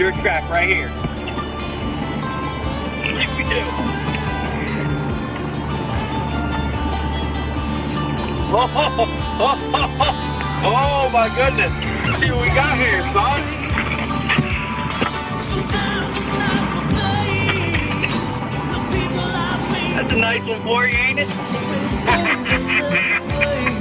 your trap right here. Yes, we do. Oh, oh, oh, oh, my goodness. Let's see what we got here, son. That's a nice one for you, ain't it?